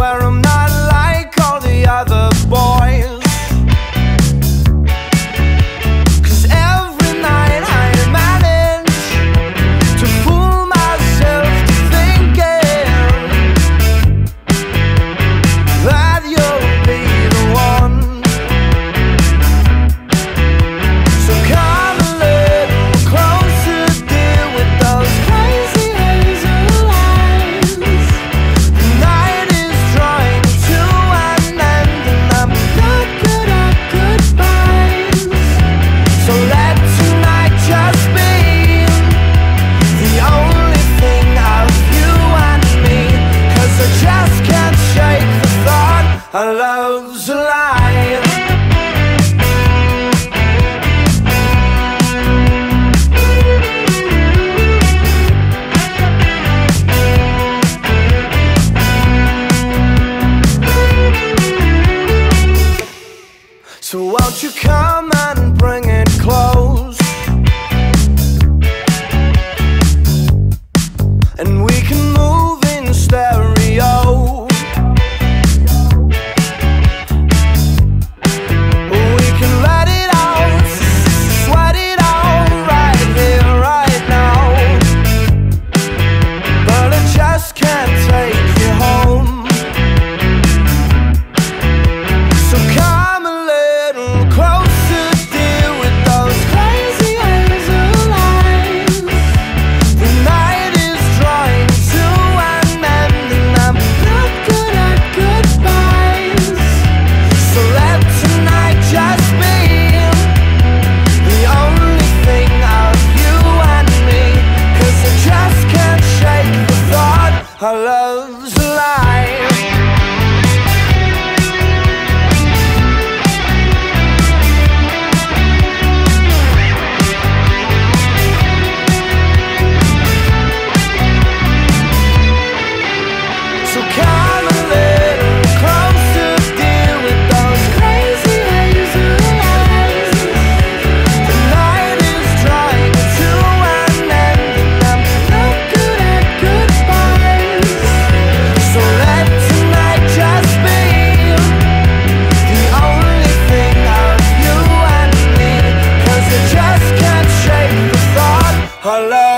where I'm So won't you come and bring it close? And we can move in stereo. We can let it out, sweat it out right here, right now. But I just can't. comes alive. Hello.